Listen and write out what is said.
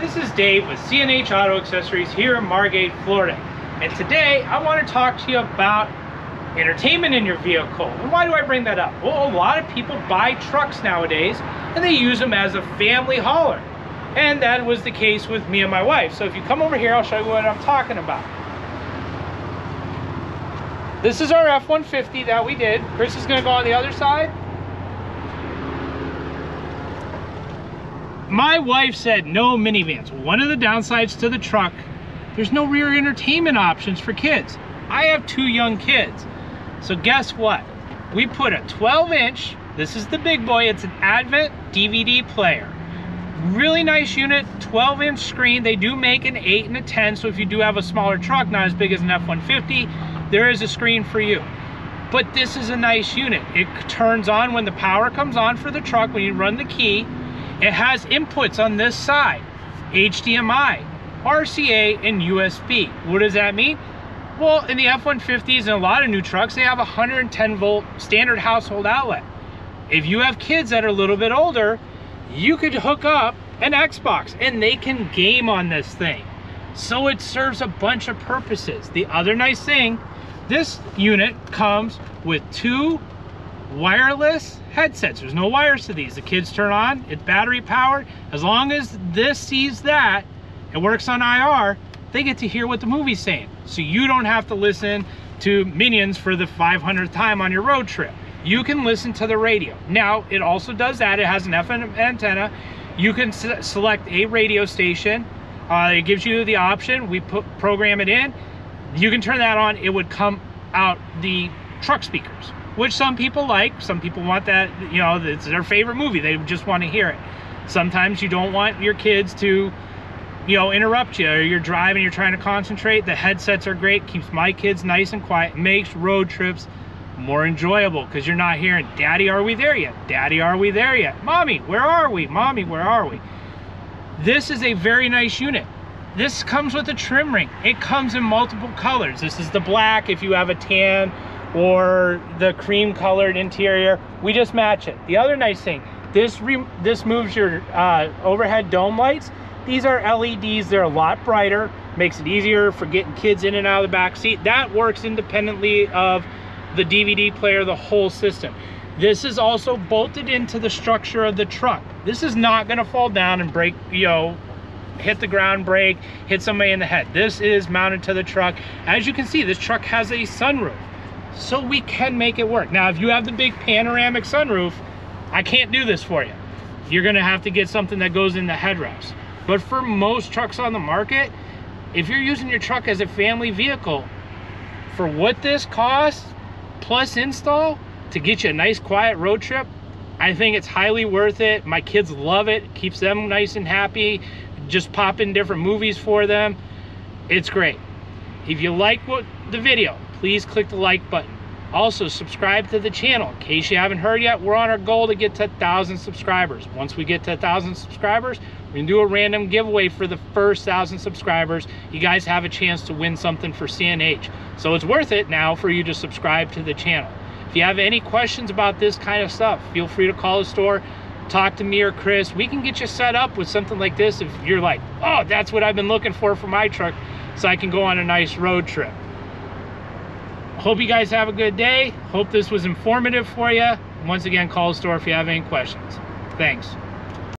This is Dave with C&H Auto Accessories here in Margate, Florida. And today I want to talk to you about entertainment in your vehicle. And why do I bring that up? Well, a lot of people buy trucks nowadays and they use them as a family hauler. And that was the case with me and my wife. So if you come over here, I'll show you what I'm talking about. This is our F-150 that we did. Chris is gonna go on the other side. My wife said no minivans. One of the downsides to the truck, there's no rear entertainment options for kids. I have two young kids. So guess what? We put a 12 inch, this is the big boy, it's an Advant DVD player. Really nice unit, 12 inch screen. They do make an 8 and a 10, so if you do have a smaller truck, not as big as an F-150, there is a screen for you. But this is a nice unit. It turns on when the power comes on for the truck, when you run the key. It has inputs on this side, HDMI, RCA, and USB. What does that mean? Well, in the F-150s and a lot of new trucks, they have a 110 volt standard household outlet. If you have kids that are a little bit older, you could hook up an Xbox and they can game on this thing. So it serves a bunch of purposes. The other nice thing, this unit comes with two wireless headsets. There's no wires to these. The kids turn on, it's battery powered. As long as this sees that, it works on IR, they get to hear what the movie's saying. So you don't have to listen to Minions for the 500th time on your road trip you can listen to the radio. Now, it also does that. It has an FM antenna. You can select a radio station. Uh, it gives you the option. We put program it in. You can turn that on. It would come out the truck speakers, which some people like. Some people want that, you know, it's their favorite movie. They just want to hear it. Sometimes you don't want your kids to, you know, interrupt you or you're driving, you're trying to concentrate. The headsets are great, keeps my kids nice and quiet, makes road trips more enjoyable because you're not hearing, Daddy, are we there yet? Daddy, are we there yet? Mommy, where are we? Mommy, where are we? This is a very nice unit. This comes with a trim ring. It comes in multiple colors. This is the black if you have a tan or the cream colored interior. We just match it. The other nice thing, this this moves your uh, overhead dome lights. These are LEDs, they're a lot brighter, makes it easier for getting kids in and out of the back seat. That works independently of the DVD player, the whole system. This is also bolted into the structure of the truck. This is not gonna fall down and break, you know, hit the ground, break, hit somebody in the head. This is mounted to the truck. As you can see, this truck has a sunroof, so we can make it work. Now, if you have the big panoramic sunroof, I can't do this for you. You're gonna have to get something that goes in the headrest. But for most trucks on the market, if you're using your truck as a family vehicle, for what this costs, plus install to get you a nice quiet road trip, I think it's highly worth it. My kids love it. Keeps them nice and happy. Just pop in different movies for them. It's great. If you like what the video, please click the like button. Also, subscribe to the channel. In case you haven't heard yet, we're on our goal to get to 1,000 subscribers. Once we get to 1,000 subscribers, going to do a random giveaway for the first 1,000 subscribers. You guys have a chance to win something for C&H. So it's worth it now for you to subscribe to the channel. If you have any questions about this kind of stuff, feel free to call the store, talk to me or Chris. We can get you set up with something like this if you're like, oh, that's what I've been looking for for my truck so I can go on a nice road trip hope you guys have a good day. Hope this was informative for you. Once again, call the store if you have any questions. Thanks.